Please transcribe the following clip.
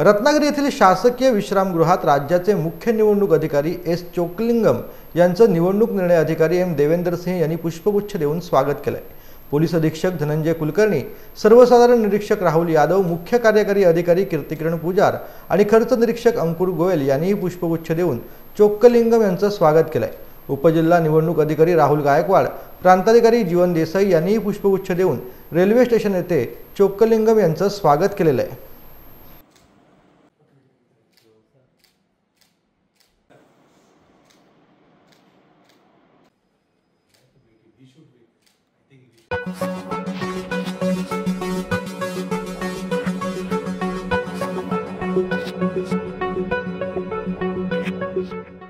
रत्नागिरी येथील शासकीय विश्रामगृहात राज्याचे मुख्य निवडणूक अधिकारी एस चोकलिंगम यांचं निवडणूक निर्णय अधिकारी एम देवेंदर सिंह यांनी पुष्पगुच्छ देऊन स्वागत केलंय. पोलीस अधीक्षक धनंजय कुलकर्णी सर्वसाधारण निरीक्षक राहुल यादव मुख्य कार्यकारी अधिकारी कीर्तिकिरण पुजार आणि खर्च निरीक्षक अंकुर गोयल यांनीही पुष्पगुच्छ देऊन चोक्कलिंगम यांचं स्वागत केलंय. उपजिल्हा निवडणूक अधिकारी राहुल गायकवाड प्रांताधिकारी जीवन देसाई यांनीही पुष्पगुच्छ देऊन रेल्वे स्टेशन येथे चोक्कलिंगम यांचं स्वागत केलेलं आहे. He should be. I think he. should.